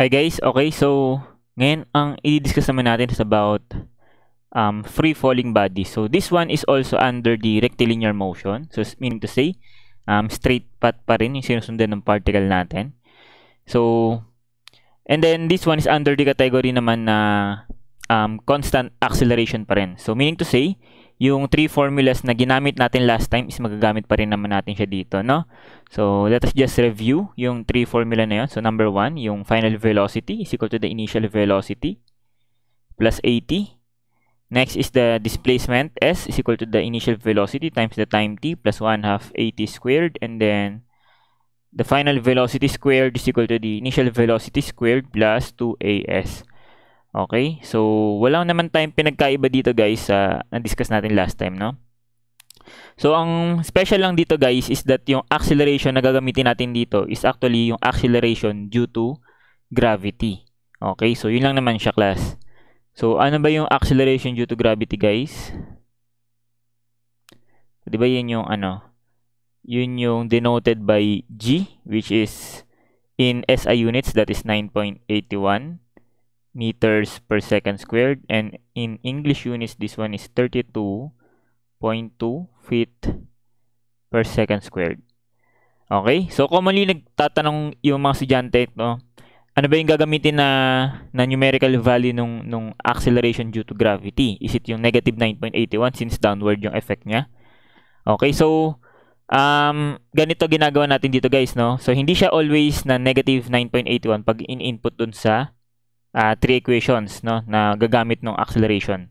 Hi guys, okay, so ngayon ang i-discuss naman natin is about um, free falling body. So this one is also under the rectilinear motion. So meaning to say, um, straight path pa rin yung sinusundan ng particle natin. So, and then this one is under the category naman na um, constant acceleration pa rin. So meaning to say, yung three formulas na ginamit natin last time is magagamit pa rin naman natin siya dito, no? So, let us just review yung three formula na yun. So, number one, yung final velocity is equal to the initial velocity plus 80. Next is the displacement S is equal to the initial velocity times the time t plus 1 half 80 squared. And then, the final velocity squared is equal to the initial velocity squared plus 2as. Okay? So, wala naman tayong pinagkaiba dito guys sa na-discuss natin last time, no? So, ang special lang dito guys is that yung acceleration na gagamitin natin dito is actually yung acceleration due to gravity. Okay? So, yun lang naman siya class. So, ano ba yung acceleration due to gravity guys? Di ba yun yung ano? Yun yung denoted by G which is in SI units that is 9.81 meters per second squared and in English units this one is 32.2 feet per second squared. Okay? So commonly nagtatanong yung mga estudyante no, ano ba yung gagamitin na na numerical value nung nung acceleration due to gravity? Is it yung negative 9.81 since downward yung effect niya? Okay, so um, ganito ginagawa natin dito guys, no? So, hindi siya always na negative 9.81 pag in-input dun sa uh, three equations no na gagamit ng acceleration.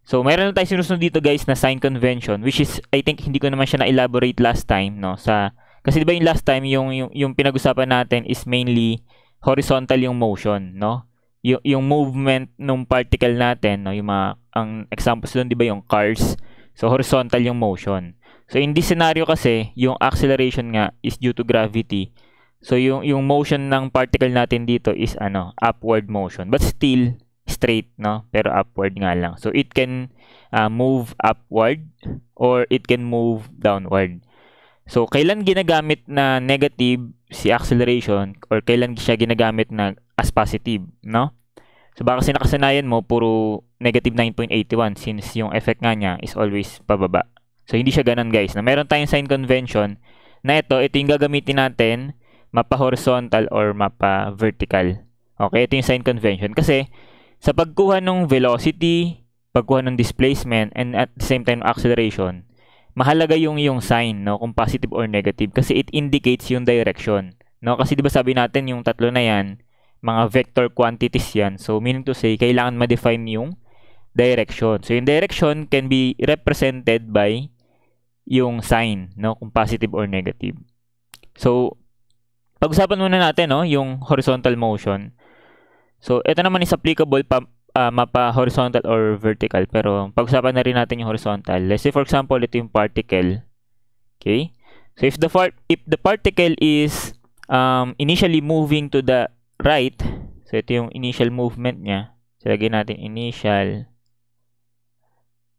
So, mayroon na tayo sinusunod dito guys na sign convention which is I think hindi ko naman siya na-elaborate last time no sa kasi 'di ba yung last time yung yung, yung pinag-usapan natin is mainly horizontal yung motion no. Yung, yung movement ng particle natin no yung mga ang examples doon 'di ba yung cars. So horizontal yung motion. So in this scenario kasi yung acceleration nga is due to gravity So yung yung motion ng particle natin dito is ano, upward motion but still straight, no? Pero upward nga lang. So it can uh, move upward or it can move downward. So kailan ginagamit na negative si acceleration or kailan siya ginagamit na as positive, no? So baka kasi nakasanayan mo puro negative 9.81 since yung effect nga niya is always pababa. So hindi siya ganun guys. Na meron tayong sign convention na ito, ito yung gagamitin natin mapa horizontal or mapa vertical. Okay, ito yung sign convention. Kasi sa pagkuha ng velocity, pagkuha ng displacement, and at the same time acceleration, mahalaga yung yung sign, no, kung positive or negative kasi it indicates yung direction. No, kasi 'di ba sabi natin yung tatlo na 'yan, mga vector quantities 'yan. So meaning to say, kailangan ma-define yung direction. So yung direction can be represented by yung sign, no, kung positive or negative. So pag-usapan muna natin no, yung horizontal motion. So, ito naman is applicable pa, uh, mapa horizontal or vertical. Pero, pag-usapan na rin natin yung horizontal. Let's say, for example, ito yung particle. Okay? So, if the, part, if the particle is um, initially moving to the right, so ito yung initial movement niya. So, natin initial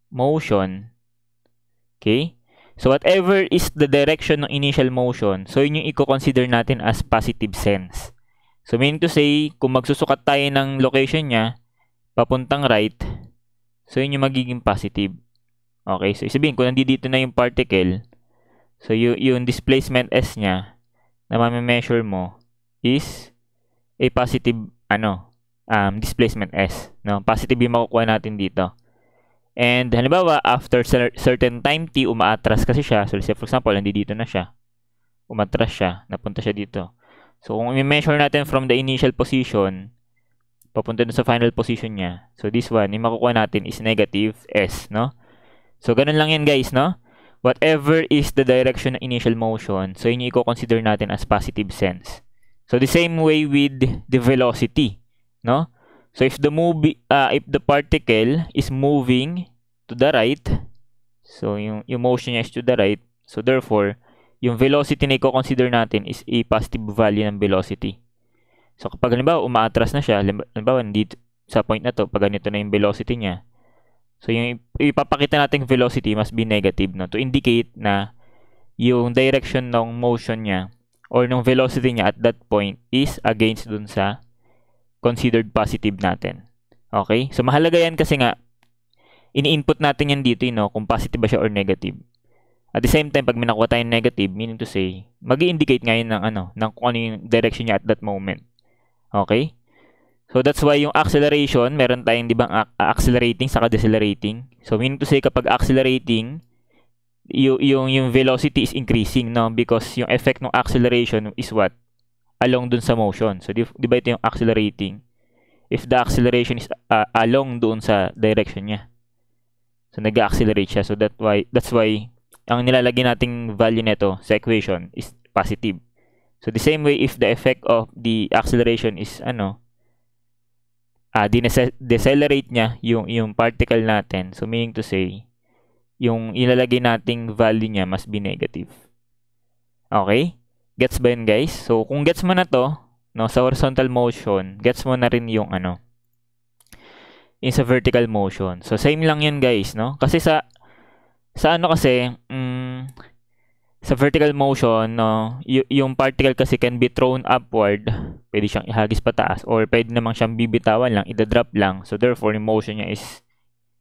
motion. Okay? So whatever is the direction ng initial motion, so yun yung i-consider natin as positive sense. So meaning to say, kung magsusukat tayo ng location niya, papuntang right, so yun yung magiging positive. Okay, so isabihin, kung nandito na yung particle, so yung, yung displacement S niya, na mami-measure mo, is a positive, ano, um, displacement S. No? Positive yung makukuha natin dito. And halimbawa, after certain time t, umaatras kasi siya. So, say for example, nandito na siya. Umatras siya. Napunta siya dito. So, kung i-measure natin from the initial position, papunta na sa final position niya. So, this one, yung makukuha natin is negative s, no? So, ganun lang yan, guys, no? Whatever is the direction ng initial motion, so yun yung i-consider natin as positive sense. So, the same way with the velocity, no? So if the movie uh, if the particle is moving to the right, so yung, yung motion niya is to the right, so therefore, yung velocity na i-consider natin is a positive value ng velocity. So kapag halimbawa umaatras na siya, halimbawa dito sa point na to, pag ganito na yung velocity niya, so yung ipapakita nating velocity must be negative no to indicate na yung direction ng motion niya or ng velocity niya at that point is against dun sa considered positive natin. Okay? So, mahalaga yan kasi nga, ini-input natin yan dito, you know, kung positive ba siya or negative. At the same time, pag may nakuha tayong negative, meaning to say, mag indicate ngayon ng ano, ng kung ano yung direction niya at that moment. Okay? So that's why yung acceleration, meron tayong di ba accelerating saka decelerating. So meaning to say kapag accelerating, yung yung yung velocity is increasing no because yung effect ng acceleration is what along dun sa motion. So di, di ba ito yung accelerating? If the acceleration is uh, along doon sa direction niya. So nag-accelerate siya. So that why that's why ang nilalagay nating value nito sa equation is positive. So the same way if the effect of the acceleration is ano uh, decelerate niya yung, yung particle natin. So, meaning to say, yung ilalagay nating value niya must be negative. Okay? Gets ba yun, guys? So, kung gets mo na to, no, sa horizontal motion, gets mo na rin yung ano, yung sa vertical motion. So, same lang yan, guys, no? Kasi sa, sa ano kasi, mm, sa vertical motion, no, y- yung particle kasi can be thrown upward, pwede siyang ihagis pataas, or pwede namang siyang bibitawan lang, ida-drop lang. So therefore, yung motion niya is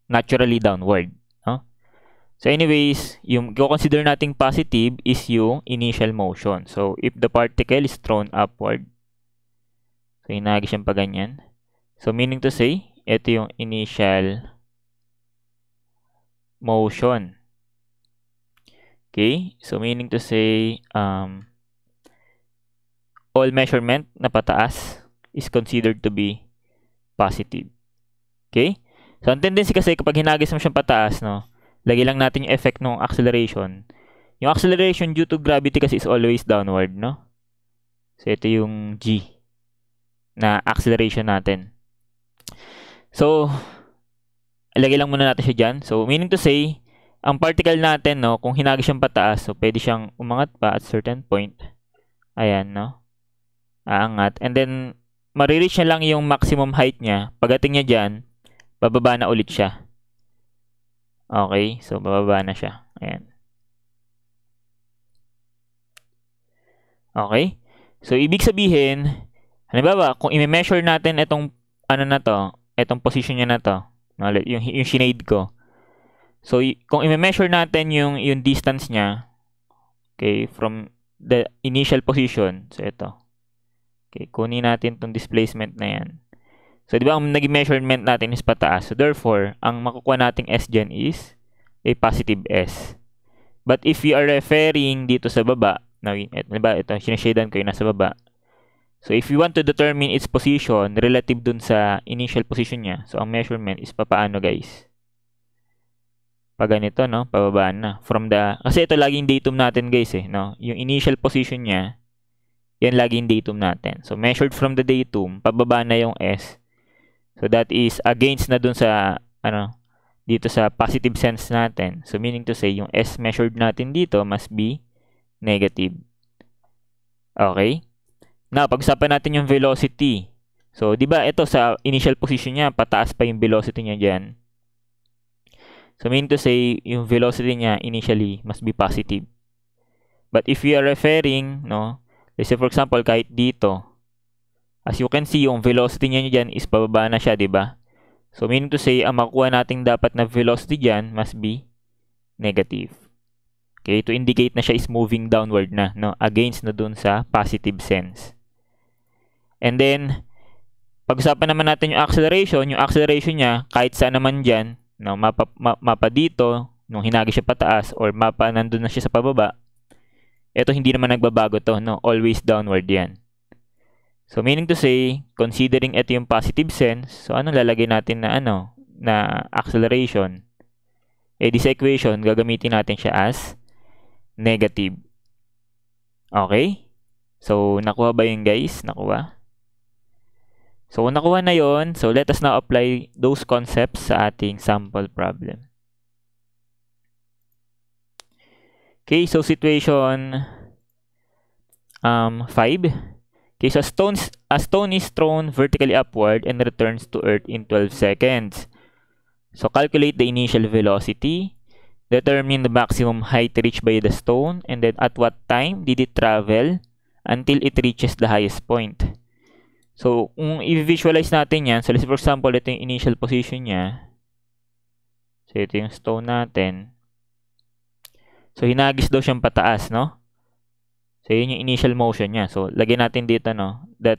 naturally downward. So anyways, yung consider nating positive is yung initial motion. So if the particle is thrown upward, so inahagis siyang pa ganyan. So meaning to say, ito yung initial motion. Okay? So, meaning to say, um, all measurement na pataas is considered to be positive. Okay? So, ang tendency kasi kapag hinagis mo siyang pataas, no, lagi lang natin yung effect ng acceleration. Yung acceleration due to gravity kasi is always downward, no? So, ito yung G na acceleration natin. So, lagay lang muna natin siya dyan. So, meaning to say, ang particle natin, no, kung hinagis siyang pataas, so pwede siyang umangat pa at certain point. Ayan, no. Aangat. And then, marireach niya lang yung maximum height niya. Pagdating niya dyan, bababa na ulit siya. Okay, so bababa na siya. Ayan. Okay? So, ibig sabihin, halimbawa, kung i-measure natin itong, ano na to, itong position niya na to, yung, yung shade ko, So, kung i-measure natin yung, yung distance niya, okay, from the initial position, so ito. Okay, kunin natin tong displacement na yan. So, di ba, ang naging measurement natin is pataas. So, therefore, ang makukuha nating S dyan is a positive S. But if we are referring dito sa baba, now, di ba, ito, sinashadean ko yung nasa baba. So, if you want to determine its position relative dun sa initial position niya, so, ang measurement is papaano, guys? pag ganito, no? Pababa na. From the, kasi ito laging datum natin, guys, eh, no? Yung initial position niya, yan laging datum natin. So, measured from the datum, pababa na yung S. So, that is against na dun sa, ano, dito sa positive sense natin. So, meaning to say, yung S measured natin dito must be negative. Okay? Now, pag-usapan natin yung velocity. So, di ba, ito sa initial position niya, pataas pa yung velocity niya dyan. So mean to say, yung velocity niya initially must be positive. But if we are referring, no, let's say for example, kahit dito, as you can see, yung velocity niya dyan is pababa na siya, ba? So meaning to say, ang makuha nating dapat na velocity dyan must be negative. Okay, to indicate na siya is moving downward na, no, against na dun sa positive sense. And then, pag-usapan naman natin yung acceleration, yung acceleration niya, kahit saan naman dyan, no, mapa, ma, mapa dito, nung hinagi siya pataas, or mapa nandun na siya sa pababa, ito hindi naman nagbabago to, no? Always downward yan. So, meaning to say, considering ito yung positive sense, so ano lalagay natin na ano, na acceleration? Eh, this equation, gagamitin natin siya as negative. Okay? So, nakuha ba yun guys? Nakuha? So, nakuha na yon, so let us now apply those concepts sa ating sample problem. Okay, so situation um, 5. Okay, so a stone, a stone is thrown vertically upward and returns to earth in 12 seconds. So, calculate the initial velocity, determine the maximum height reached by the stone, and then at what time did it travel until it reaches the highest point. So, kung i-visualize natin yan, so let's for example, ito yung initial position niya. So, ito yung stone natin. So, hinagis daw siyang pataas, no? So, yun yung initial motion niya. So, lagyan natin dito, no? That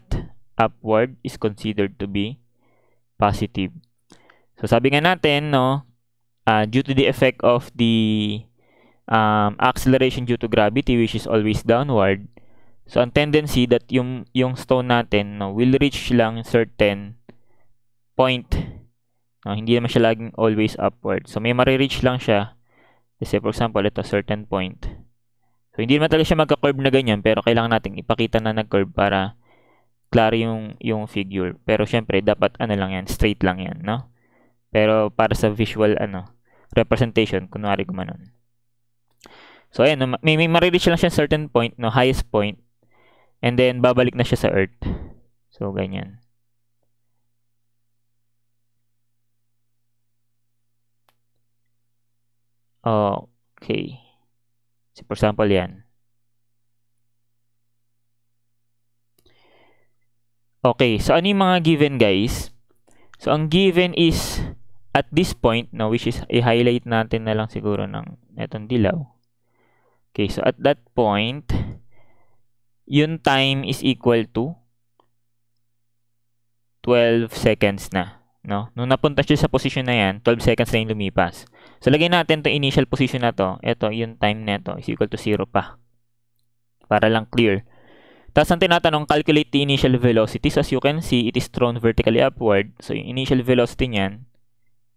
upward is considered to be positive. So, sabi nga natin, no? Uh, due to the effect of the um, acceleration due to gravity, which is always downward, So, ang tendency that yung, yung stone natin no, will reach lang certain point. No, hindi naman siya laging always upward. So, may marireach lang siya. Let's for example, ito, certain point. So, hindi naman talaga siya magka-curve na ganyan, pero kailangan natin ipakita na nag-curve para klaro yung, yung figure. Pero, syempre, dapat ano lang yan, straight lang yan, no? Pero, para sa visual, ano, representation, kunwari gumanon. So, ayan, may, may marireach lang siya certain point, no, highest point. And then, babalik na siya sa Earth. So, ganyan. Okay. So, for example, yan. Okay, so ano yung mga given, guys? So, ang given is at this point, no, which is i-highlight natin na lang siguro ng etong dilaw. Okay, so at that point, yung time is equal to 12 seconds na. No? Nung napunta siya sa position na yan, 12 seconds na yung lumipas. So, lagay natin to initial position na to. Ito, yung time na to is equal to 0 pa. Para lang clear. Tapos, ang tinatanong, calculate the initial velocity. So, as you can see, it is thrown vertically upward. So, yung initial velocity niyan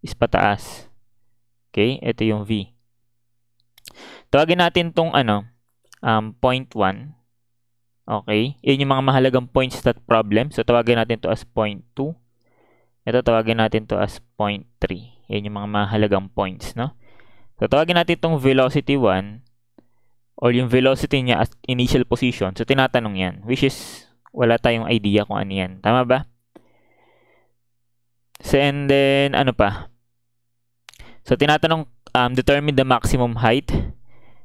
is pataas. Okay? Ito yung V. Tawagin natin tong ano, um, point 1. Okay? Yun yung mga mahalagang points that problem. So, tawagin natin to as point 2. Ito, tawagin natin to as point 3. Yan yung mga mahalagang points, no? So, tawagin natin itong velocity 1 or yung velocity niya as initial position. So, tinatanong yan. Which is, wala tayong idea kung ano yan. Tama ba? So, and then, ano pa? So, tinatanong, um, determine the maximum height.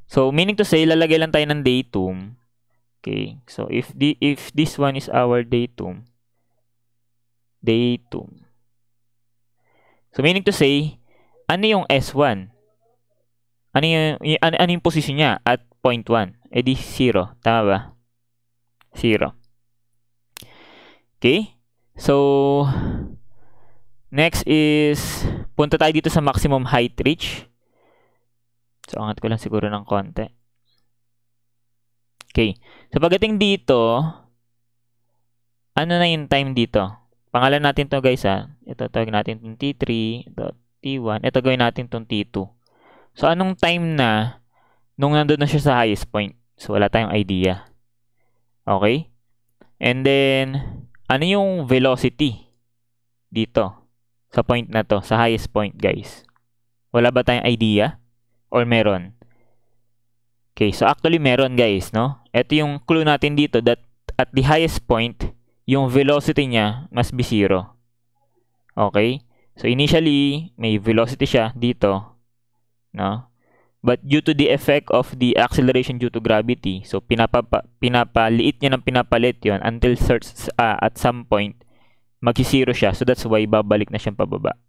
So, meaning to say, lalagay lang tayo ng datum Okay, so if the if this one is our datum, datum. So meaning to say, ano yung S1? Ano yung, ano, ano yung position niya at point 1? Eh di 0. Tama ba? 0. Okay? So, next is, punta tayo dito sa maximum height reach. So, angat ko lang siguro ng konti. Okay. So, pagdating dito, ano na yung time dito? Pangalan natin to guys ha. Ito, tawag natin itong T3, ito, T1. Ito, gawin natin itong T2. So, anong time na nung nandun na siya sa highest point? So, wala tayong idea. Okay? And then, ano yung velocity dito? Sa point na to, sa highest point guys. Wala ba tayong idea? Or meron? Okay, so actually meron guys, no? Ito yung clue natin dito that at the highest point, yung velocity niya must be zero. Okay? So initially, may velocity siya dito, no? But due to the effect of the acceleration due to gravity, so pinapapa, pinapaliit niya ng pinapalit yon until search, uh, at some point, magsi-zero siya. So that's why babalik na siyang pababa.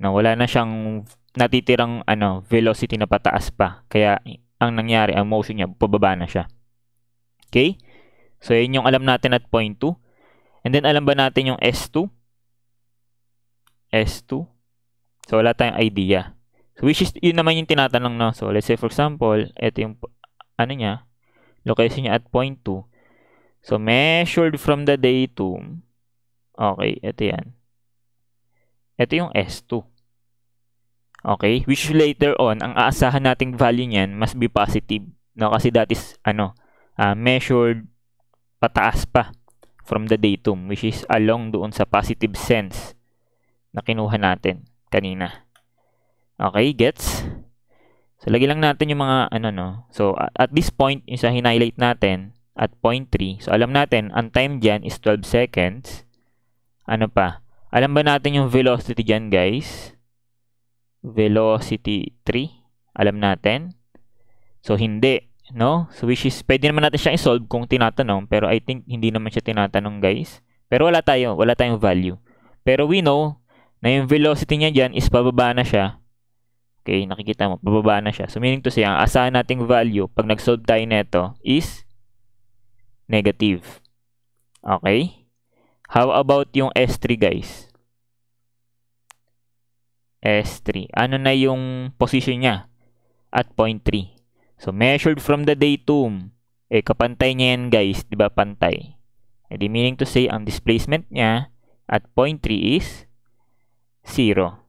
Na wala na siyang natitirang ano, velocity na pataas pa. Kaya ang nangyari, ang motion niya, pababa na siya. Okay? So, yun yung alam natin at point 2. And then, alam ba natin yung S2? S2. So, wala tayong idea. So, which is, yun naman yung tinatanong na. So, let's say, for example, ito yung, ano niya, location niya at point 2. So, measured from the datum. Okay, ito yan. Ito yung S2. Okay? Which later on, ang aasahan nating value niyan must be positive. No? Kasi that is, ano, uh, measured pataas pa from the datum, which is along doon sa positive sense na kinuha natin kanina. Okay, gets? So, lagi lang natin yung mga, ano, no? So, at this point, yung sa highlight natin, at point 3, so alam natin, ang time dyan is 12 seconds. Ano pa? Alam ba natin yung velocity dyan, guys? velocity 3. Alam natin. So, hindi. No? So, which is, pwede naman natin siyang isolve kung tinatanong. Pero I think hindi naman siya tinatanong, guys. Pero wala tayo, wala tayong value. Pero we know na yung velocity niya dyan is pababa na siya. Okay, nakikita mo, pababa na siya. So meaning to say, ang asahan nating value pag nag-solve tayo nito is negative. Okay? How about yung S3 guys? S3. Ano na yung position niya? At point 3. So measured from the datum. Eh, kapantay niya yan guys. ba pantay? Eh, di meaning to say, ang displacement niya at point 3 is 0.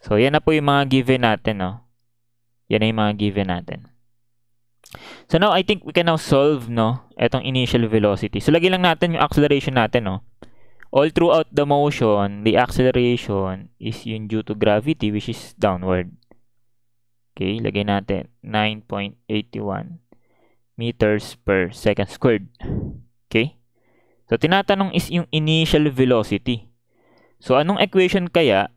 So, yan na po yung mga given natin, no? Yan na yung mga given natin. So, now, I think we can now solve, no? Itong initial velocity. So, lagyan lang natin yung acceleration natin, no? All throughout the motion, the acceleration is yung due to gravity, which is downward. Okay, lagay natin 9.81 meters per second squared. Okay? So, tinatanong is yung initial velocity. So, anong equation kaya,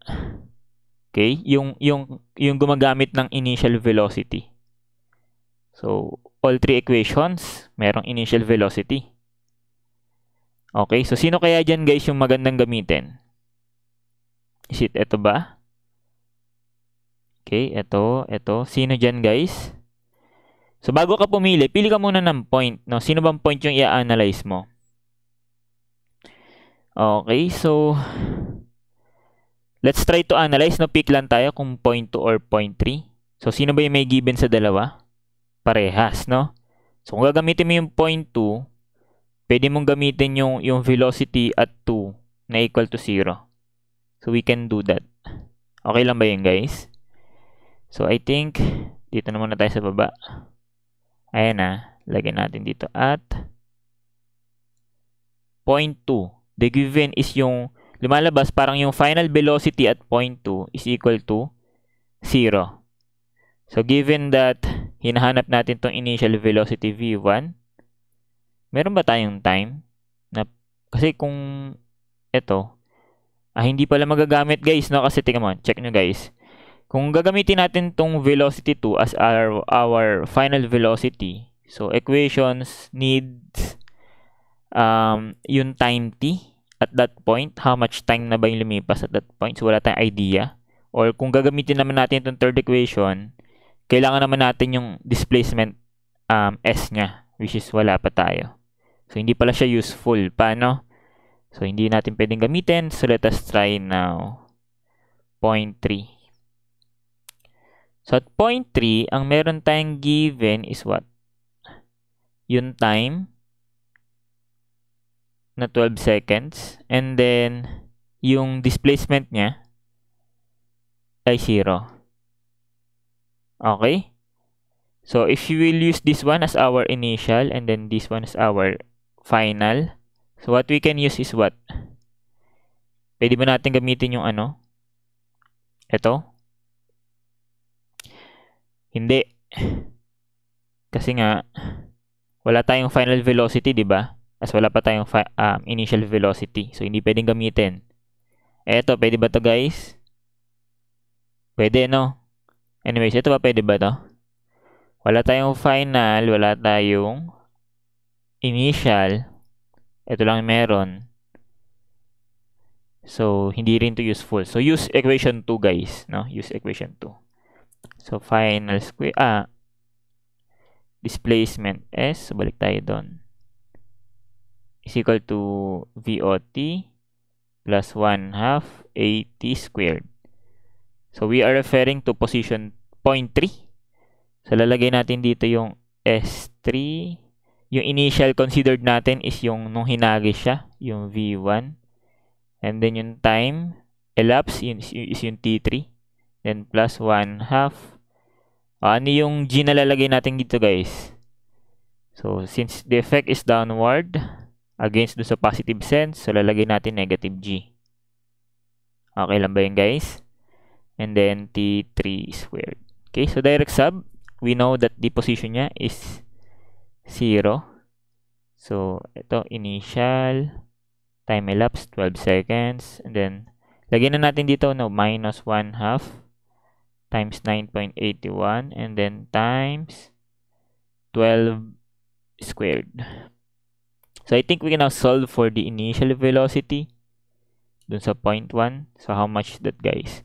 okay, yung, yung, yung gumagamit ng initial velocity? So, all three equations, merong initial velocity. Okay, so sino kaya dyan guys yung magandang gamitin? Is it ito ba? Okay, ito, ito. Sino dyan guys? So, bago ka pumili, pili ka muna ng point. No? Sino bang point yung i-analyze mo? Okay, so let's try to analyze. No, pick lang tayo kung point 2 or point 3. So, sino ba yung may given sa dalawa? Parehas, no? So, kung gagamitin mo yung point 2, pwede mong gamitin yung, yung velocity at 2 na equal to 0. So, we can do that. Okay lang ba yun, guys? So, I think, dito na muna tayo sa baba. Ayan na. Lagyan natin dito at point 2 the given is yung lumalabas parang yung final velocity at point 2 is equal to 0. So, given that hinahanap natin tong initial velocity v1, meron ba tayong time? Na, kasi kung ito, ah, hindi pala magagamit guys, no? Kasi tingnan mo, check nyo guys. Kung gagamitin natin tong velocity 2 as our, our final velocity, so equations needs um, yung time t at that point, how much time na ba yung lumipas at that point. So, wala tayong idea. Or kung gagamitin naman natin itong third equation, kailangan naman natin yung displacement um, S niya, which is wala pa tayo. So, hindi pala siya useful. Paano? So, hindi natin pwedeng gamitin. So, let us try now. Point 3. So, at point 3, ang meron tayong given is what? Yung time na 12 seconds. And then, yung displacement niya ay 0. Okay? So, if you will use this one as our initial and then this one as our final, so what we can use is what? Pwede ba natin gamitin yung ano? Ito? Hindi. Kasi nga, wala tayong final velocity, di ba? As wala pa tayong um, initial velocity. So, hindi pwedeng gamitin. Eto, pwede ba to guys? Pwede, no? Anyways, ito ba pwede ba to? Wala tayong final, wala tayong initial. Ito lang meron. So, hindi rin to useful. So, use equation 2, guys. No? Use equation 2. So, final square, ah, displacement S. So, balik tayo doon is equal to VOT plus 1 half AT squared. So, we are referring to position point 3. So, lalagay natin dito yung S3. Yung initial considered natin is yung nung hinagis siya, yung V1. And then yung time elapsed yun, is yung T3. Then plus 1 half. Uh, ano yung G na lalagay natin dito guys? So, since the effect is downward, against do sa positive sense, so lalagay natin negative g. Okay lang ba yun guys? And then t3 squared. Okay, so direct sub, we know that the position niya is 0. So, ito, initial, time elapsed, 12 seconds. And then, lagyan na natin dito, no, minus 1 half times 9.81 and then times 12 squared. So I think we can now solve for the initial velocity dun sa point 1. So how much that guys?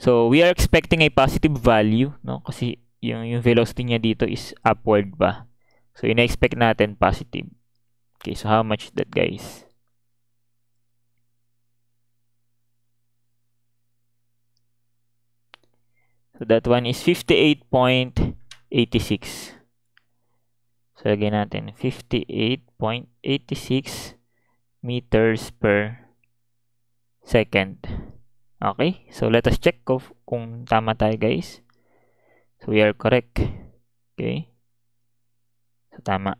So we are expecting a positive value, no? Kasi yung, yung velocity niya dito is upward ba? So ina-expect natin positive. Okay, so how much that guys? So that one is 58.86. So lagyan natin 58.86 meters per second. Okay? So let us check kung tama tayo guys. So we are correct. Okay? So tama.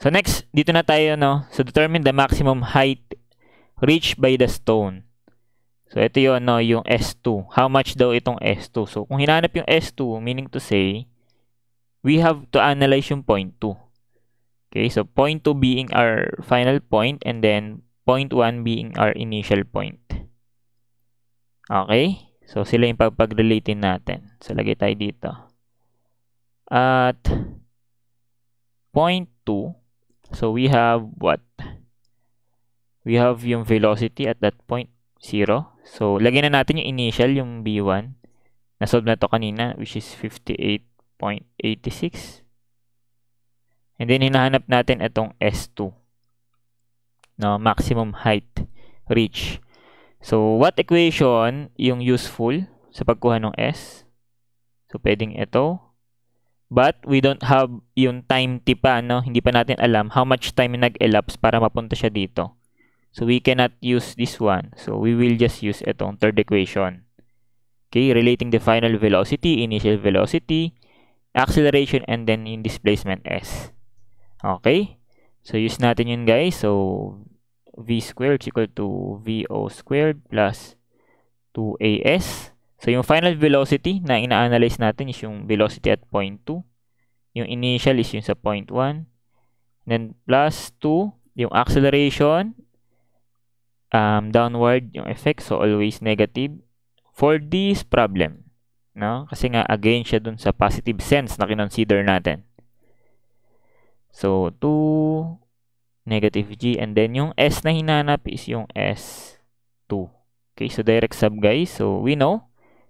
So next, dito na tayo no. So determine the maximum height reached by the stone. So, ito yun, no, yung S2. How much daw itong S2? So, kung hinanap yung S2, meaning to say, we have to analyze yung point 2. Okay, so point 2 being our final point and then point 1 being our initial point. Okay? So, sila yung pagpag-relate natin. So, lagay tayo dito. At point 2, so we have what? We have yung velocity at that point, 0. So, lagyan na natin yung initial, yung B1. Nasolve na to kanina, which is 58.86. And then, hinahanap natin itong S2. No, maximum height reach. So, what equation yung useful sa pagkuha ng S? So, pwedeng ito. But, we don't have yung time t pa, no? Hindi pa natin alam how much time nag-elapse para mapunta siya dito. So we cannot use this one. So we will just use itong third equation. Okay, relating the final velocity, initial velocity, acceleration, and then in displacement s. Okay? So use natin yun guys. So v squared equal to vo squared plus 2as. So yung final velocity na ina-analyze natin is yung velocity at point 2. Yung initial is yung sa point 1. Then plus 2, yung acceleration um, downward yung effect. So, always negative. For this problem, no? Kasi nga, again siya dun sa positive sense na kinonsider natin. So, 2, negative g. And then, yung s na hinanap is yung s2. Okay, so direct sub, guys. So, we know,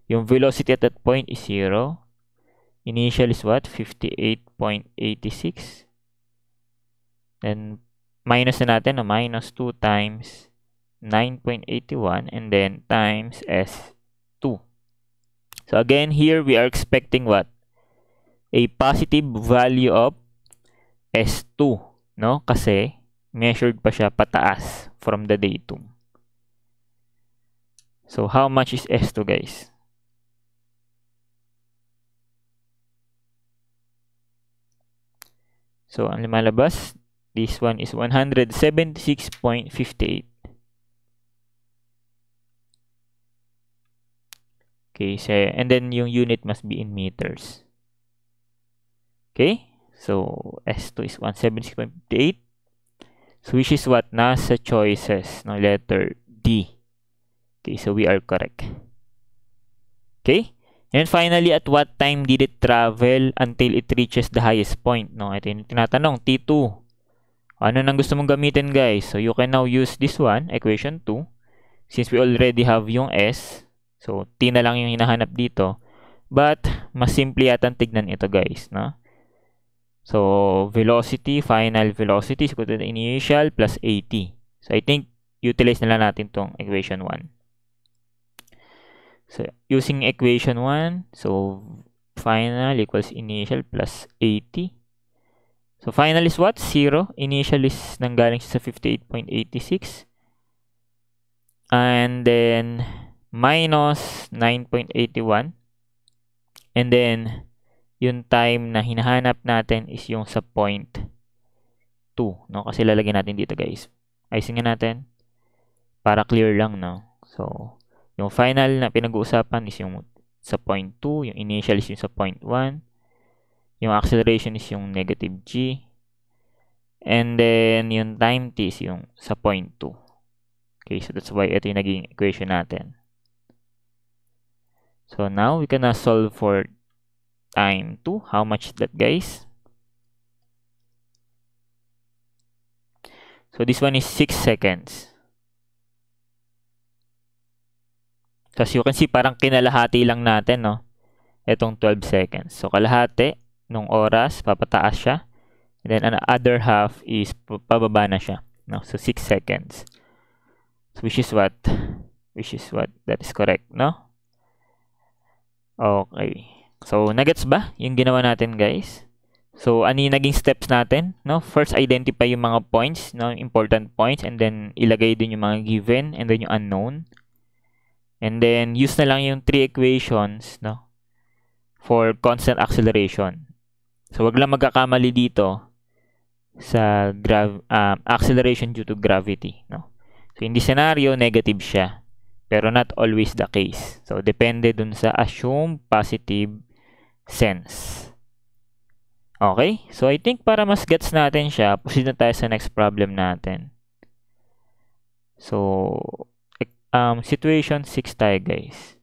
yung velocity at that point is 0. Initial is what? 58.86. Then, minus na natin, no? minus 2 times 9.81 and then times S2. So again, here we are expecting what? A positive value of S2, no? Kasi measured pa siya pataas from the datum. So how much is S2, guys? So ang lumalabas, this one is 176.58. Okay, so, and then yung unit must be in meters. Okay, so S2 is 176.58. So which is what nasa choices no letter D. Okay, so we are correct. Okay? And finally, at what time did it travel until it reaches the highest point? No, ito yung tinatanong, T2. Ano nang gusto mong gamitin, guys? So, you can now use this one, equation 2. Since we already have yung S, So, T na lang yung hinahanap dito. But, mas simple yata tignan ito guys, no? So, velocity, final velocity is to the initial plus AT. So, I think, utilize na lang natin tong equation 1. So, using equation 1, so, final equals initial plus AT. So, final is what? 0. Initial is nanggaling sa 58.86. And then, minus 9.81. And then, yung time na hinahanap natin is yung sa point 2. No? Kasi lalagyan natin dito guys. Icing natin para clear lang. No? So, yung final na pinag-uusapan is yung sa point 2. Yung initial is yung sa point 1. Yung acceleration is yung negative g. And then, yung time t is yung sa point 2. Okay, so that's why ito yung naging equation natin. So now we can now solve for time 2. How much that guys? So this one is 6 seconds. So as you can see, parang kinalahati lang natin, no? Itong 12 seconds. So kalahati nung oras, papataas siya. And then ang other half is pababa na siya. No? So 6 seconds. So which is what? Which is what? That is correct, no? Okay. So, nagets ba yung ginawa natin, guys? So, ano yung naging steps natin? No? First, identify yung mga points, no? important points, and then ilagay din yung mga given, and then yung unknown. And then, use na lang yung three equations, no? For constant acceleration. So, wag lang magkakamali dito sa grav um, acceleration due to gravity, no? So, in this scenario, negative siya. Pero not always the case. So, depende dun sa assume positive sense. Okay? So, I think para mas gets natin siya, proceed na tayo sa next problem natin. So, um, situation 6 tayo guys.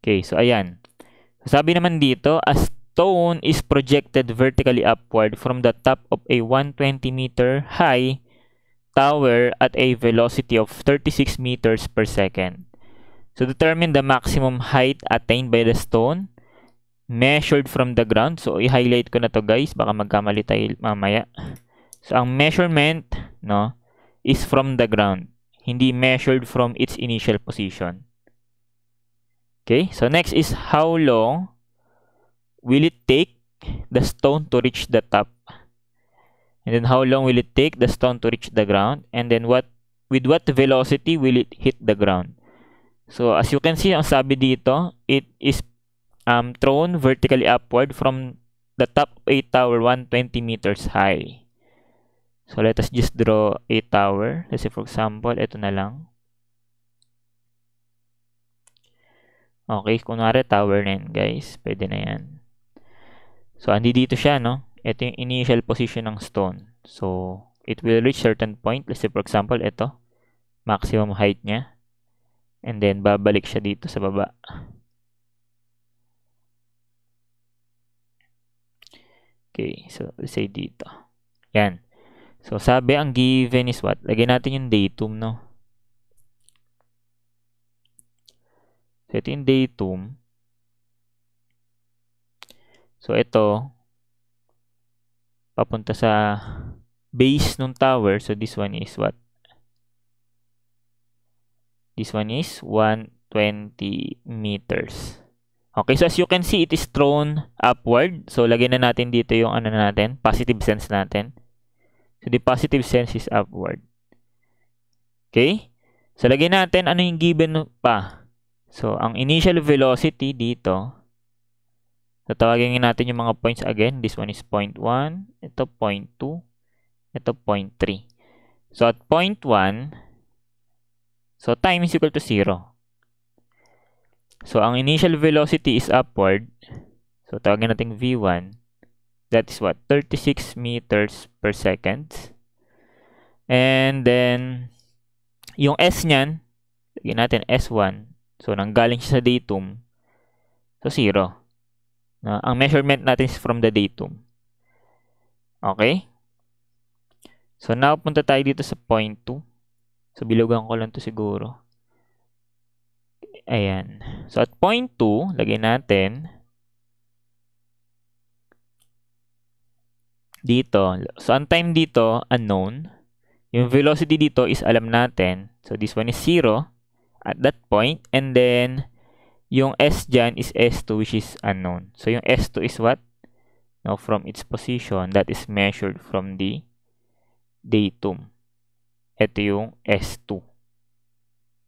Okay, so ayan. Sabi naman dito, a stone is projected vertically upward from the top of a 120 meter high tower at a velocity of 36 meters per second. So determine the maximum height attained by the stone measured from the ground. So, i-highlight ko na to guys. Baka magkamali tayo mamaya. So, ang measurement, no, is from the ground. Hindi measured from its initial position. Okay? So, next is how long will it take the stone to reach the top? And then, how long will it take the stone to reach the ground? And then, what with what velocity will it hit the ground? So, as you can see, ang sabi dito, it is um, thrown vertically upward from the top of a tower 120 meters high. So let us just draw a tower. Let's say for example, ito na lang. Okay, kunwari tower na yan guys. Pwede na yan. So andi dito siya no. Ito yung initial position ng stone. So it will reach certain point. Let's say for example, ito. Maximum height niya. And then babalik siya dito sa baba. Okay, so let's say dito. Yan. So sabi ang given is what? Lagyan natin yung datum, no? So ito yung datum. So ito papunta sa base ng tower. So this one is what? This one is 120 meters. Okay, so as you can see, it is thrown upward. So, lagyan na natin dito yung ano natin, positive sense natin. So, the positive sense is upward. Okay? So, lagyan natin ano yung given pa. So, ang initial velocity dito, so, tawagin natin yung mga points again. This one is point 1, ito point 2, ito point 3. So, at point 1, so time is equal to 0. So, ang initial velocity is upward. So, tawagin natin V1. That is what? 36 meters per second. And then, yung S niyan, lagyan natin S1. So, nanggaling siya sa datum. So, 0. Na, ang measurement natin is from the datum. Okay? So, now, punta tayo dito sa point 2. So, bilugan ko lang to siguro. Ayan. So, at point 2, lagay natin dito. So, ang time dito, unknown. Yung velocity dito is alam natin. So, this one is 0 at that point. And then, yung S dyan is S2 which is unknown. So, yung S2 is what? Now, from its position, that is measured from the datum. Ito yung S2.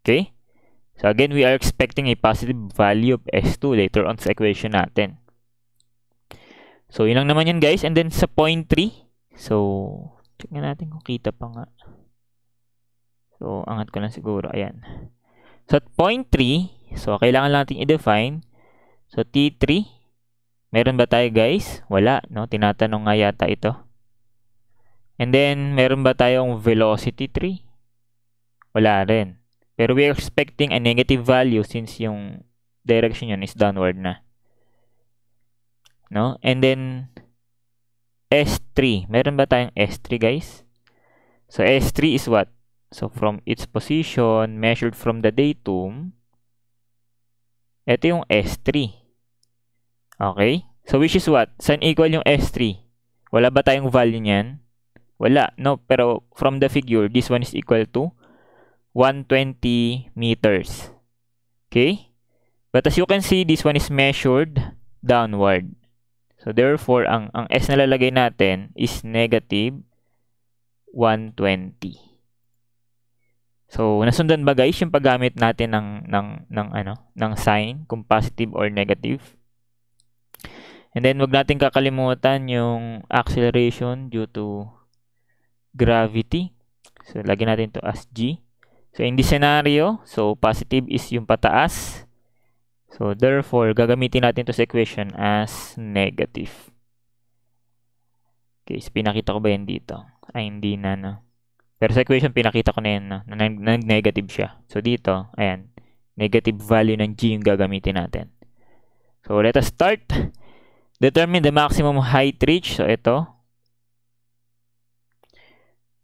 Okay? So again, we are expecting a positive value of S2 later on sa equation natin. So, yun lang naman yan guys. And then sa point 3, so, check na natin kung kita pa nga. So, angat ko lang siguro. Ayan. So, at point 3, so, kailangan natin i-define. So, T3, meron ba tayo guys? Wala, no? Tinatanong nga yata ito. And then, meron ba tayong velocity 3? Wala rin. Pero we are expecting a negative value since yung direction yun is downward na. No? And then, S3. Meron ba tayong S3, guys? So, S3 is what? So, from its position, measured from the datum, ito yung S3. Okay? So, which is what? Saan equal yung S3? Wala ba tayong value niyan? Wala. No, pero from the figure, this one is equal to 120 meters. Okay? But as you can see, this one is measured downward. So, therefore, ang, ang S na lalagay natin is negative 120. So, nasundan ba guys yung paggamit natin ng, ng, ng, ano, ng sign, kung positive or negative? And then, wag natin kakalimutan yung acceleration due to gravity. So, lagyan natin to as G. So, in this scenario, so positive is yung pataas. So, therefore, gagamitin natin to sa equation as negative. Okay, so pinakita ko ba yan dito? Ay, hindi na, no? Pero sa equation, pinakita ko na yan, no? na nag-negative siya. So, dito, ayan, negative value ng G yung gagamitin natin. So, let us start. Determine the maximum height reach. So, ito.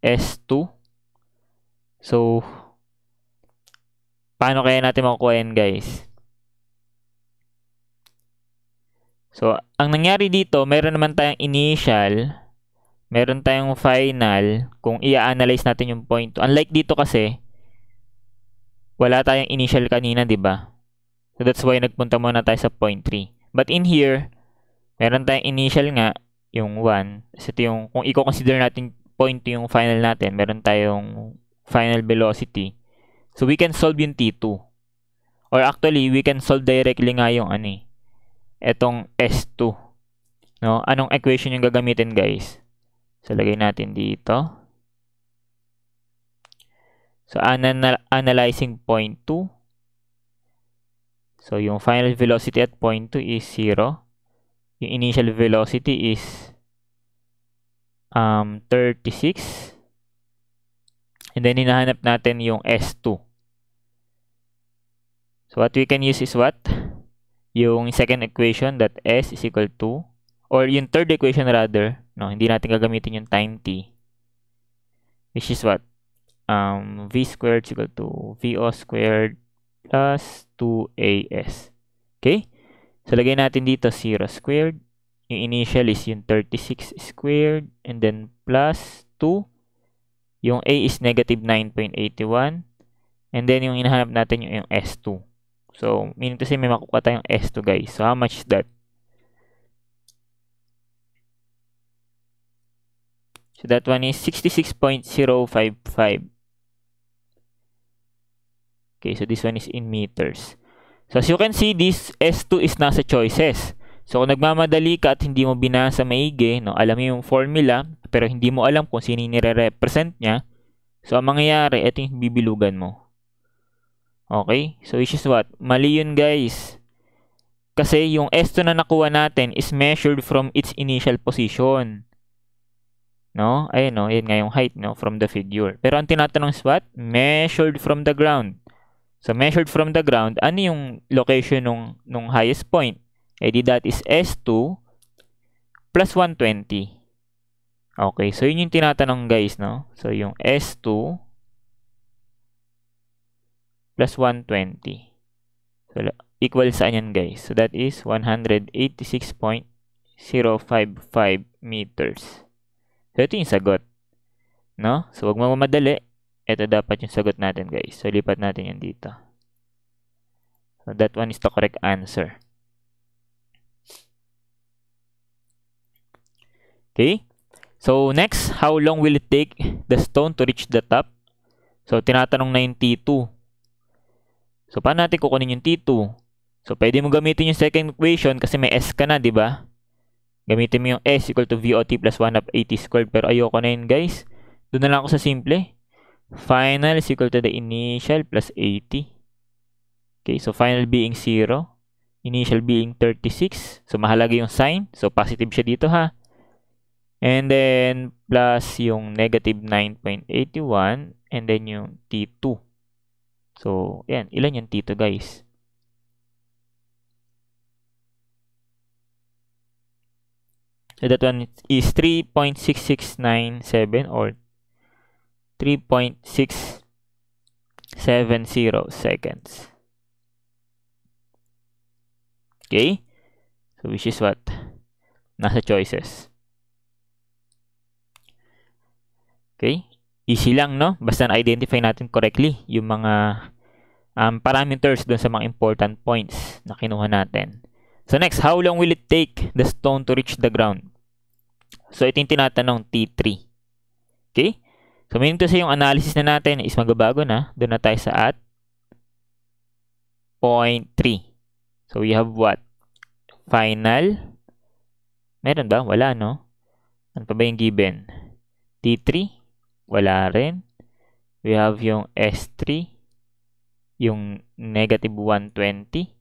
S2. So, paano kaya natin makukuha yan, guys? So, ang nangyari dito, meron naman tayong initial, meron tayong final, kung i-analyze natin yung point. Unlike dito kasi, wala tayong initial kanina, di ba? So, that's why nagpunta muna tayo sa point 3. But in here, meron tayong initial nga, yung 1. Kasi ito yung, kung i-consider natin point yung final natin, meron tayong final velocity. So, we can solve yung T2. Or actually, we can solve directly nga yung ano eh, etong S2. No? Anong equation yung gagamitin, guys? So, lagay natin dito. So, anal analyzing point 2. So, yung final velocity at point 2 is 0. Yung initial velocity is um, 36. And then, hinahanap natin yung S2. So, what we can use is what? Yung second equation that S is equal to, or yung third equation rather, no, hindi natin gagamitin yung time t. Which is what? Um, V squared is equal to VO squared plus 2AS. Okay? So, lagay natin dito 0 squared. Yung initial is yung 36 squared. And then plus 2. Yung A is negative 9.81. And then yung hinahanap natin yung, yung S2. So, meaning to say may makukuha tayong S2 guys. So, how much is that? So, that one is 66.055. Okay, so this one is in meters. So, as you can see, this S2 is nasa choices. So, kung nagmamadali ka at hindi mo binasa maigi, no, alam mo yung formula, pero hindi mo alam kung sino yung nire-represent niya, so, ang mangyayari, ito yung bibilugan mo. Okay? So, which is what? Mali yun, guys. Kasi yung S2 na nakuha natin is measured from its initial position. No? Ayun, no? Yan nga yung height, no? From the figure. Pero ang tinatanong is what? Measured from the ground. So, measured from the ground, ano yung location nung, nung highest point? Eh, di that is S2 plus 120. Okay, so yun yung tinatanong guys, no? So, yung S2 plus 120. So, equal saan yan guys? So, that is 186.055 meters. So, ito yung sagot. No? So, wag mo mamadali. Ito dapat yung sagot natin guys. So, lipat natin yan dito. So, that one is the correct answer. Okay? So, next, how long will it take the stone to reach the top? So, tinatanong na yung T2. So, paano natin kukunin yung T2? So, pwede mo gamitin yung second equation kasi may S ka na, di ba? Gamitin mo yung S equal to VOT plus 1 of 80 squared. Pero ayoko na yun, guys. Doon na lang ako sa simple. Final is equal to the initial plus 80. Okay, so final being 0. Initial being 36. So, mahalaga yung sign. So, positive siya dito, ha? And then, plus yung negative 9.81. And then yung T2. So, yan. Ilan yung T2 guys? So that one is 3.6697 or 3.670 seconds. Okay? So which is what? Nasa choices. Okay? Easy lang, no? Basta na-identify natin correctly yung mga um, parameters dun sa mga important points na kinuha natin. So next, how long will it take the stone to reach the ground? So ito yung tinatanong T3. Okay? So meaning to say yung analysis na natin is magbabago na. Doon na tayo sa at point 3. So we have what? Final. Meron ba? Wala, no? Ano pa ba yung given? T3. Wala rin. We have yung S3. Yung negative 120.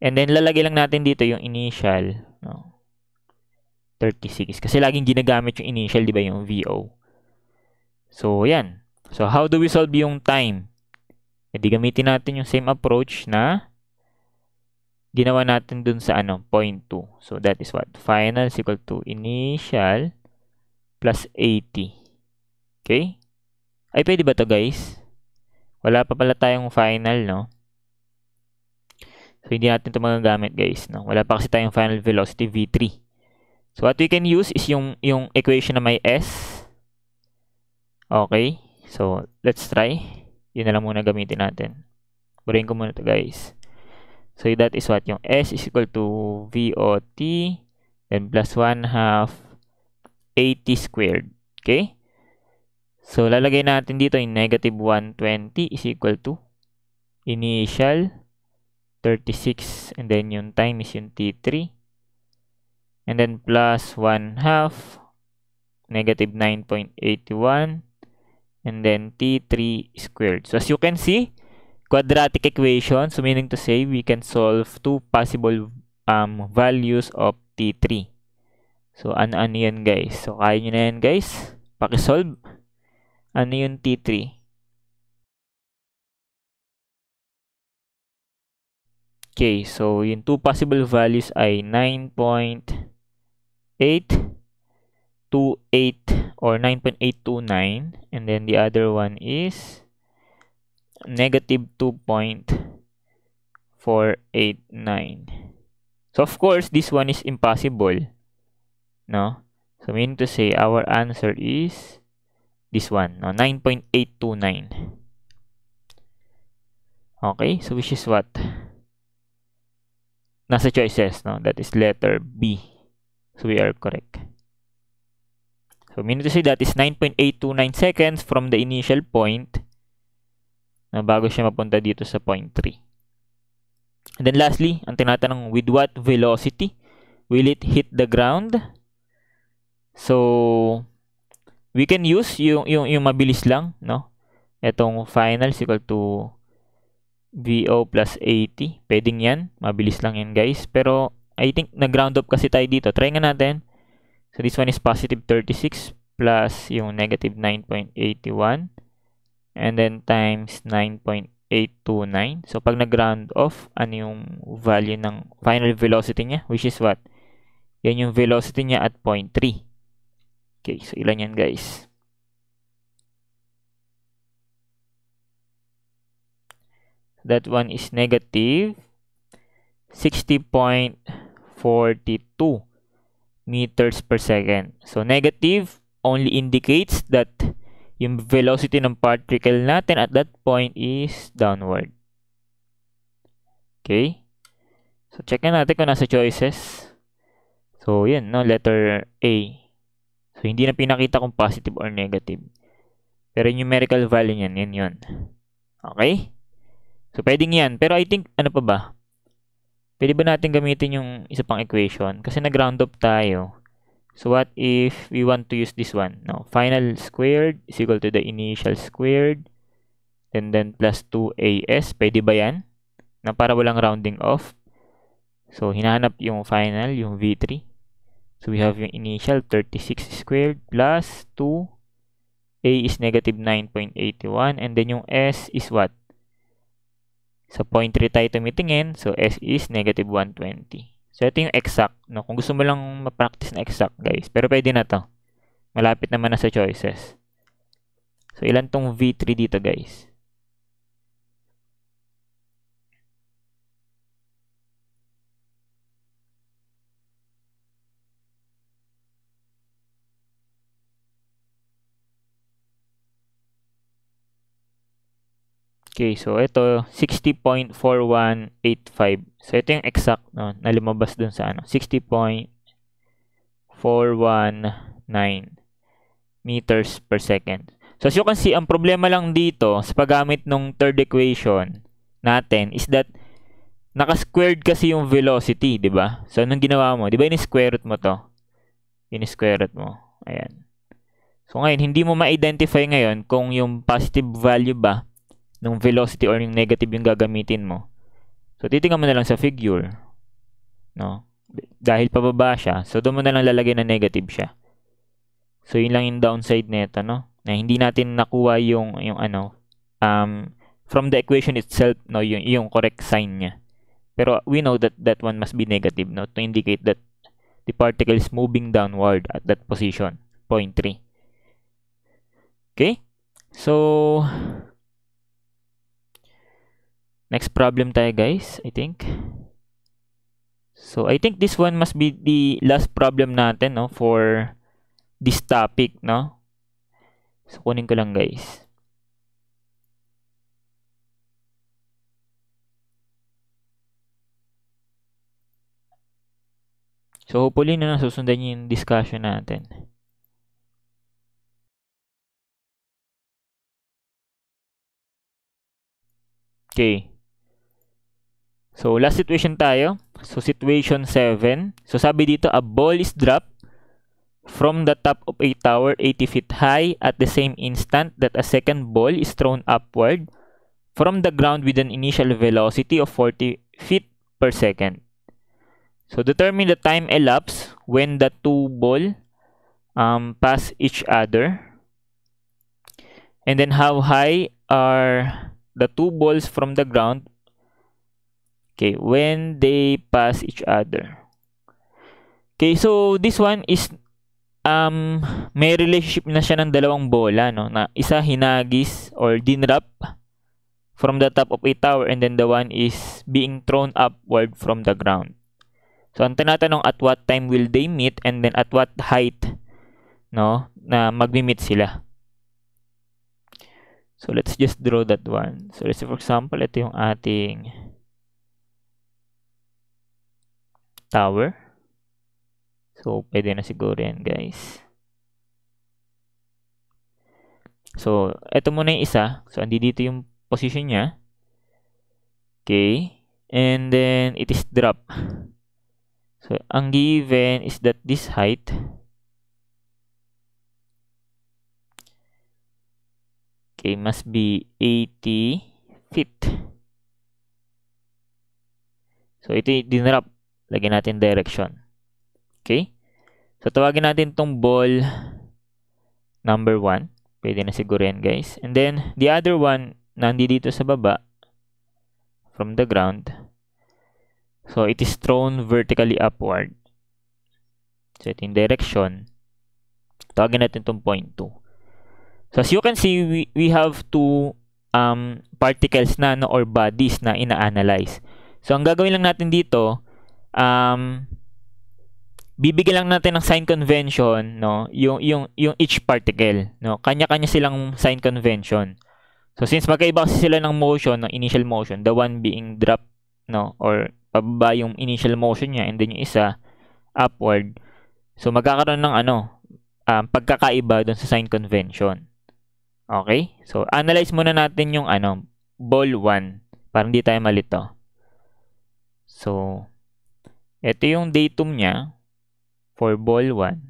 And then, lalagay lang natin dito yung initial. No? 36. Kasi laging ginagamit yung initial, di ba, yung VO. So, yan. So, how do we solve yung time? E gamitin natin yung same approach na ginawa natin dun sa ano, point 2. So, that is what? Final is equal to initial plus 80. Okay? Ay, pwede ba to guys? Wala pa pala tayong final, no? So, hindi natin ito magagamit, guys. No? Wala pa kasi tayong final velocity V3. So, what we can use is yung, yung equation na may S. Okay. So, let's try. Yun na lang muna gamitin natin. Burahin ko muna ito, guys. So, that is what? Yung S is equal to VOT then plus 1 half 80 squared. Okay? So, lalagay natin dito yung negative 120 is equal to initial 36 and then yung time is yung T3 and then plus 1 half negative 9.81 and then T3 squared. So as you can see, quadratic equation, so meaning to say we can solve two possible um, values of T3. So ano-ano yan guys? So kaya nyo na yan guys. Pakisolve. Ano yung T3? Okay, so yung two possible values ay 9.828 or 9.829 and then the other one is negative 2.489. So of course, this one is impossible. No? So meaning to say our answer is this one, no? 9.829. Okay, so which is what? Nasa choices, no? That is letter B. So we are correct. So meaning to say that is 9.829 seconds from the initial point na bago siya mapunta dito sa point 3. And then lastly, ang tinatanong with what velocity will it hit the ground? So we can use yung yung yung mabilis lang, no? Etong final is equal to VO plus 80. Pwedeng yan. Mabilis lang yan guys. Pero I think nag-round up kasi tayo dito. Try nga natin. So this one is positive 36 plus yung negative 9.81. And then times 9.829. So pag nag-round off, ano yung value ng final velocity niya? Which is what? Yan yung velocity niya at point 3. Okay, so ilan yan guys? That one is negative 60.42 meters per second. So, negative only indicates that yung velocity ng particle natin at that point is downward. Okay? So, check na natin kung nasa choices. So, yun, no? Letter A. So, hindi na pinakita kung positive or negative. Pero numerical value niyan, yan yun. Okay? So, pwedeng yan. Pero I think, ano pa ba? Pwede ba natin gamitin yung isa pang equation? Kasi nag-round up tayo. So, what if we want to use this one? No, final squared is equal to the initial squared. And then plus 2as. Pwede ba yan? Na para walang rounding off. So, hinahanap yung final, yung v3. So, we have yung initial 36 squared plus 2. a is negative 9.81. And then yung s is what? Sa point 3 tayo tumitingin. So, S is negative 120. So, ito yung exact. No? Kung gusto mo lang ma-practice na exact, guys. Pero pwede na to. Malapit naman na sa choices. So, ilan tong V3 dito, guys? Okay, so ito 60.4185. So ito yung exact no, na lumabas dun sa ano, 60.419 meters per second. So as you can see, ang problema lang dito sa paggamit ng third equation natin is that naka-squared kasi yung velocity, 'di ba? So anong ginawa mo? 'Di ba ini-square root mo 'to? Ini-square root mo. Ayan. So ngayon, hindi mo ma-identify ngayon kung yung positive value ba ng velocity or yung negative yung gagamitin mo. So, titingnan mo na lang sa figure. No? Dahil pababa siya, so doon mo na lang lalagay na negative siya. So, yun lang yung downside nito, no? Na hindi natin nakuha yung, yung ano, um, from the equation itself, no, yung, yung correct sign niya. Pero we know that that one must be negative, no, to indicate that the particle is moving downward at that position, point 3. Okay? So, Next problem tayo guys, I think. So, I think this one must be the last problem natin no, for this topic. No? So, kunin ko lang guys. So, hopefully na nasusundan yung discussion natin. Okay. So, last situation tayo. So, situation 7. So, sabi dito, a ball is dropped from the top of a tower 80 feet high at the same instant that a second ball is thrown upward from the ground with an initial velocity of 40 feet per second. So, determine the time elapsed when the two ball um, pass each other. And then how high are the two balls from the ground Okay, when they pass each other. Okay, so this one is um may relationship na siya ng dalawang bola no na isa hinagis or dinrap from the top of a tower and then the one is being thrown upward from the ground. So ang tinatanong at what time will they meet and then at what height no na magmi-meet sila. So let's just draw that one. So let's say for example ito yung ating tower. So, pwede na siguro yan, guys. So, ito muna yung isa. So, andi dito yung position niya. Okay. And then, it is drop. So, ang given is that this height okay, must be 80 feet. So, ito yung dinrop. Lagyan natin direction. Okay? So, tawagin natin tong ball number 1. Pwede na siguro yan, guys. And then, the other one, nandi dito sa baba, from the ground. So, it is thrown vertically upward. So, ito yung direction. Tawagin natin tong point 2. So, as you can see, we, we have two um, particles na no, or bodies na ina-analyze. So, ang gagawin lang natin dito, um, bibigyan lang natin ng sign convention, no? Yung yung yung each particle, no? Kanya-kanya silang sign convention. So since magkaiba kasi sila ng motion, ng initial motion, the one being drop, no, or pababa yung initial motion niya and then yung isa upward. So magkakaroon ng ano, um, pagkakaiba doon sa sign convention. Okay? So analyze muna natin yung ano, ball 1 para hindi tayo malito. So ito yung datum niya for ball 1.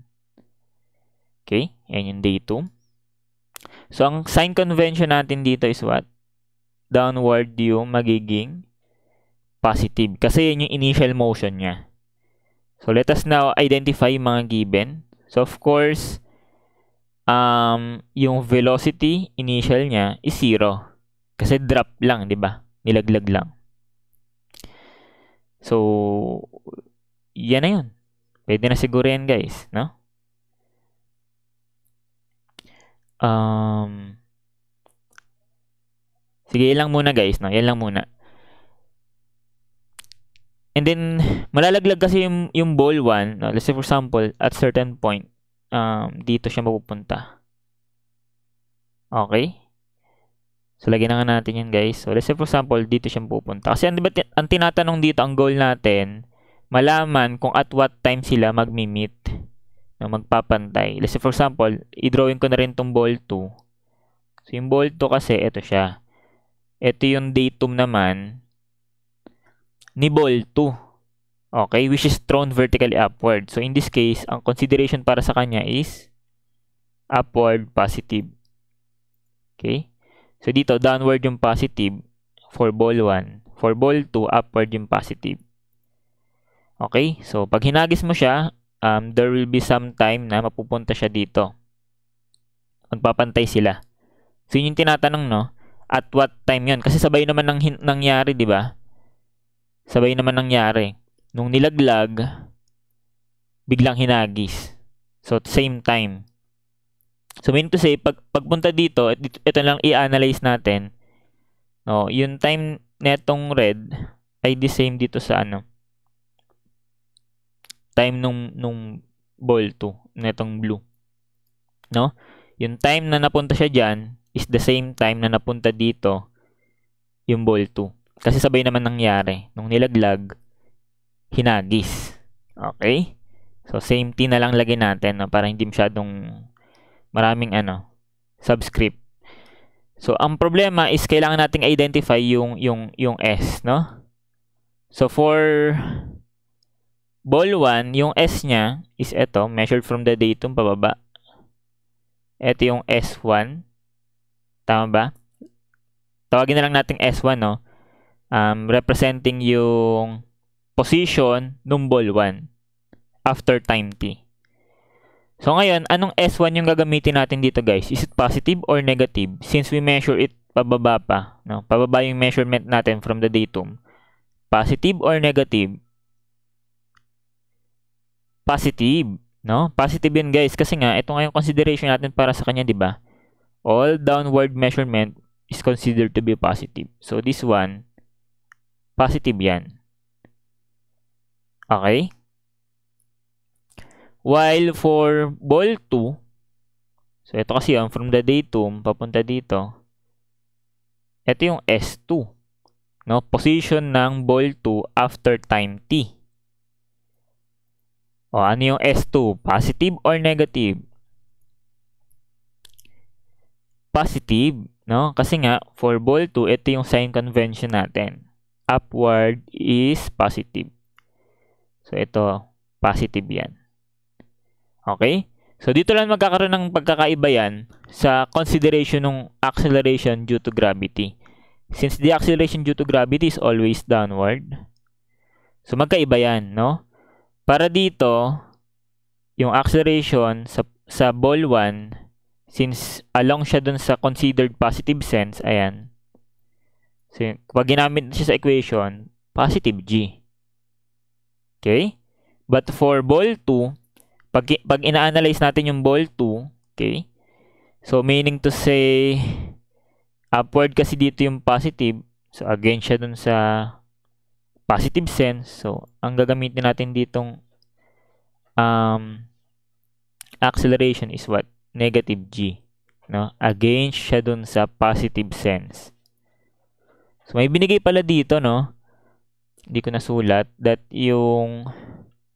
Okay, yan yung datum. So, ang sign convention natin dito is what? Downward yung magiging positive. Kasi yan yung initial motion niya. So, let us now identify mga given. So, of course, um, yung velocity initial niya is 0. Kasi drop lang, di ba? Nilaglag lang. So, yan na yun. Pwede na siguro yan guys, no? Um, sige, yan lang muna guys, no? Yan lang muna. And then, malalaglag kasi yung, yung ball 1, no? let's say for example, at certain point, um, dito siya mapupunta. Okay? So, lagyan na natin yan, guys. So, let's say for example, dito siya pupunta. Kasi, ang, diba, ang tinatanong dito, ang goal natin, malaman kung at what time sila magmi-meet na magpapantay. Let's say for example, i-drawing ko na rin tong ball 2. So, yung ball 2 kasi, ito siya. Ito yung datum naman ni ball 2. Okay, which is thrown vertically upward. So, in this case, ang consideration para sa kanya is upward positive. Okay? So, dito, downward yung positive for ball 1. For ball 2, upward yung positive. Okay? So, pag hinagis mo siya, um, there will be some time na mapupunta siya dito. Magpapantay sila. So, yun yung tinatanong, no? At what time yun? Kasi sabay naman nang nangyari, di ba? Sabay naman nangyari. Nung nilaglag, biglang hinagis. So, same time. So, meaning to say, pag, pagpunta dito, ito, lang i-analyze natin. No, yung time netong red ay the same dito sa ano, time nung nung ball 2 netong blue. No? Yung time na napunta siya diyan is the same time na napunta dito yung ball 2. Kasi sabay naman nangyari. Nung nilaglag, hinagis. Okay? So, same T na lang lagyan natin no? para hindi masyadong maraming ano, subscript. So, ang problema is kailangan nating identify yung, yung, yung S, no? So, for Ball 1, yung S niya is ito, measured from the datum pababa. Ito yung S1. Tama ba? Tawagin na lang natin S1, no? Um, representing yung position ng ball 1 after time t. So ngayon, anong S1 yung gagamitin natin dito guys? Is it positive or negative? Since we measure it pababa pa, no? Pababa yung measurement natin from the datum. Positive or negative? positive, no? Positive yun guys kasi nga ito nga yung consideration natin para sa kanya, 'di ba? All downward measurement is considered to be positive. So this one positive 'yan. Okay? While for ball 2, so ito kasi yung from the datum papunta dito, ito yung S2. No? Position ng ball 2 after time t. O, ano yung S2? Positive or negative? Positive, no? Kasi nga, for ball 2, ito yung sign convention natin. Upward is positive. So, ito, positive yan. Okay? So, dito lang magkakaroon ng pagkakaiba yan sa consideration ng acceleration due to gravity. Since the acceleration due to gravity is always downward, so magkaiba yan, no? Para dito, yung acceleration sa, sa ball 1, since along siya dun sa considered positive sense, ayan. So, kapag ginamit siya sa equation, positive G. Okay? But for ball 2, pag, pag ina-analyze natin yung ball 2, okay? So, meaning to say, upward kasi dito yung positive. So, again siya dun sa positive sense. So, ang gagamitin natin ditong um, acceleration is what? Negative g. No? Against siya dun sa positive sense. So, may binigay pala dito, no? Hindi ko nasulat that yung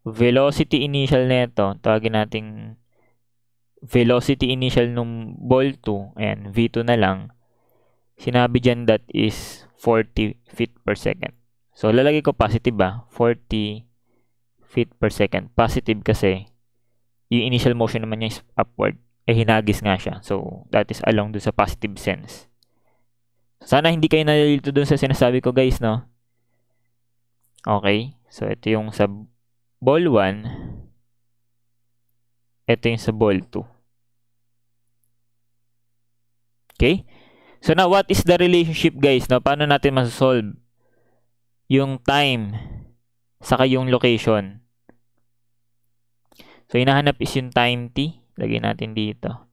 velocity initial nito, tawagin nating velocity initial nung ball 2, ayan, V2 na lang, sinabi dyan that is 40 feet per second. So, lalagay ko positive ba? 40 feet per second. Positive kasi, yung initial motion naman niya is upward. Eh, hinagis nga siya. So, that is along dun sa positive sense. Sana hindi kayo nalilito dun sa sinasabi ko, guys, no? Okay. So, ito yung sa ball 1. Ito yung sa ball 2. Okay? So, now, what is the relationship, guys? No? Paano natin masasolve yung time saka yung location. So, hinahanap is yung time t. Lagay natin dito.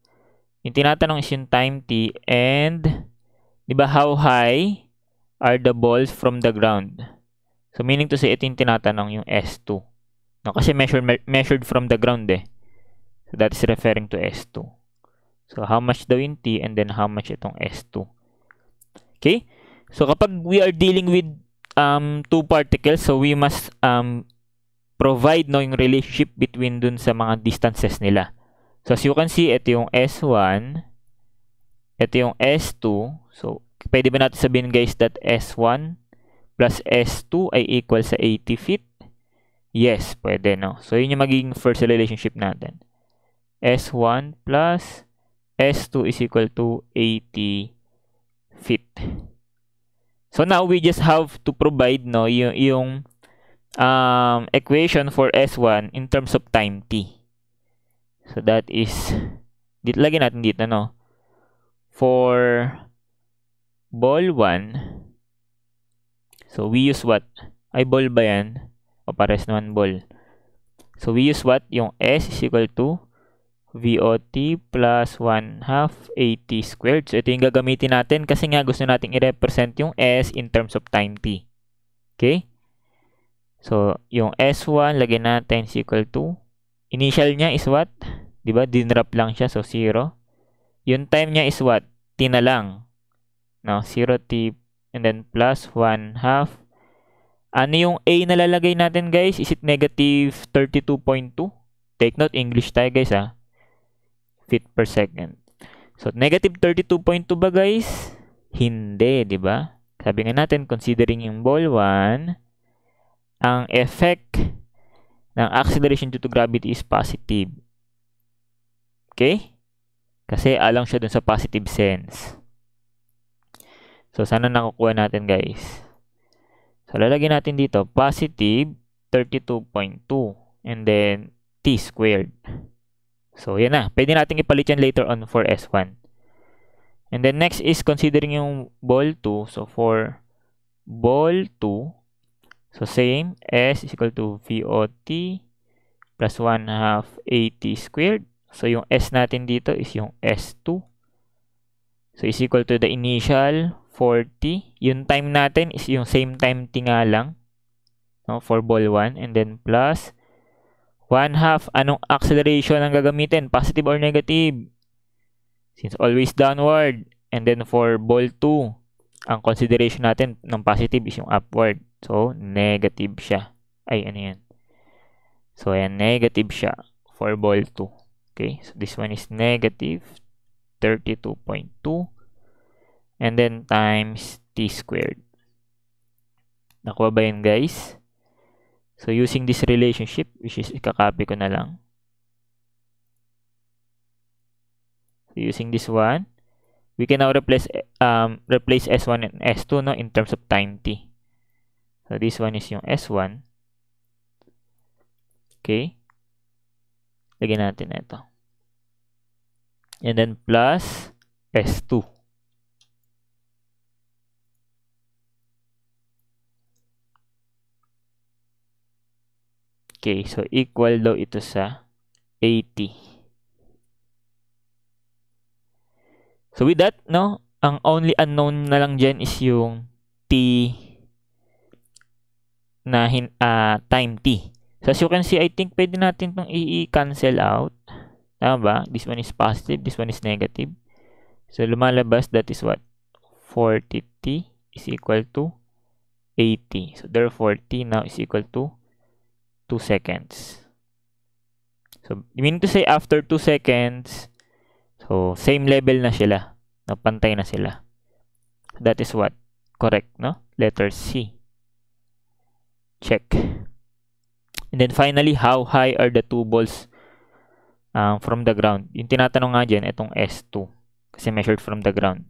Yung tinatanong is yung time t and, di ba, how high are the balls from the ground? So, meaning to say, ito yung tinatanong yung S2. No, kasi measured, me measured from the ground eh. So, that is referring to S2. So, how much daw yung T and then how much itong S2. Okay? So, kapag we are dealing with um, two particles, so we must um, provide no, yung relationship between dun sa mga distances nila. So, as you can see, ito yung S1, ito yung S2. So, pwede ba natin sabihin guys that S1 plus S2 ay equal sa 80 feet? Yes, pwede no. So, yun yung magiging first relationship natin. S1 plus S2 is equal to 80 feet. So now we just have to provide no yung, yung um, equation for S1 in terms of time t. So that is dito lagyan natin dito no. For ball 1 so we use what? Ay ball ba yan? O pares naman ball. So we use what? Yung S is equal to VOT plus 1 half 80 squared. So, ito yung gagamitin natin kasi nga gusto natin i-represent yung S in terms of time t. Okay? So, yung S1, lagyan natin is equal to, initial niya is what? Diba? Dinrap lang siya, so 0. Yung time niya is what? T na lang. No, 0t and then plus 1 half. Ano yung A na lalagay natin guys? Is it negative 32.2? Take note, English tayo guys ah feet per second. So, negative 32.2 ba guys? Hindi, di ba? Sabi nga natin, considering yung ball 1, ang effect ng acceleration due to gravity is positive. Okay? Kasi alang siya dun sa positive sense. So, sana nakukuha natin guys. So, lalagyan natin dito, positive 32.2 and then t squared. So, yan na. Pwede natin ipalit yan later on for S1. And then next is considering yung ball 2. So, for ball 2, so same, S is equal to VOT plus 1 half AT squared. So, yung S natin dito is yung S2. So, is equal to the initial 40. Yung time natin is yung same time t nga lang. No, for ball 1. And then plus 1 half, anong acceleration ang gagamitin? Positive or negative? Since always downward. And then for ball 2, ang consideration natin ng positive is yung upward. So, negative siya. Ay, ano yan? So, ayan, negative siya for ball 2. Okay, so this one is negative 32.2 and then times t squared. Nakuha ba yun, guys? So, using this relationship, which is ikakopy ko na lang. So, using this one, we can now replace um, replace S1 and S2 no, in terms of time t. So, this one is yung S1. Okay. Lagyan natin ito. And then plus S2. Okay, so equal daw ito sa 80. So with that, no, ang only unknown na lang dyan is yung t na hin, uh, time t. So as you can see, I think pwede natin itong i-cancel out. Tama ba? This one is positive, this one is negative. So lumalabas, that is what? 40t is equal to 80. So therefore, t now is equal to 2 seconds. So, meaning to say after 2 seconds, so same level na sila. Napantay na sila. That is what? Correct, no? Letter C. Check. And then finally, how high are the two balls um, from the ground? Yung tinatanong nga dyan, itong S2. Kasi measured from the ground.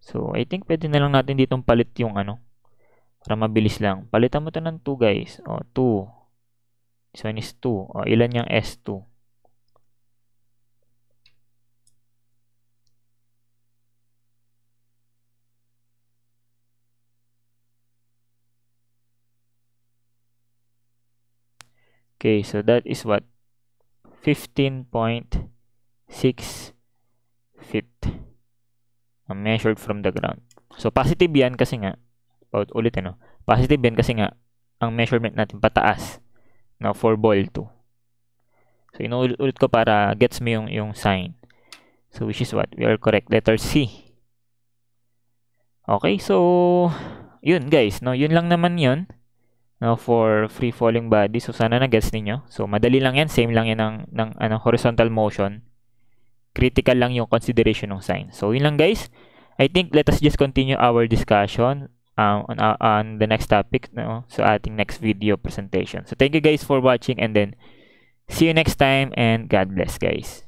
So, I think pwede na lang natin ditong palit yung ano. Para mabilis lang. Palitan mo to ng 2 guys. O, 2. This one is 2. O, ilan yung S2? Okay, so that is what? 15.6 feet measured from the ground. So, positive yan kasi nga, ulit ano, positive yan kasi nga, ang measurement natin pataas no, for ball 2. So, inuulit ko para gets mo yung, yung sign. So, which is what? We are correct. Letter C. Okay, so, yun guys, no, yun lang naman yun no, for free falling body. So, sana na-gets ninyo. So, madali lang yan. Same lang yan ng, ng ano, horizontal motion critical lang yung consideration ng sign. So, yun lang guys. I think let us just continue our discussion um, on, uh, on the next topic no? so ating next video presentation. So, thank you guys for watching and then see you next time and God bless guys.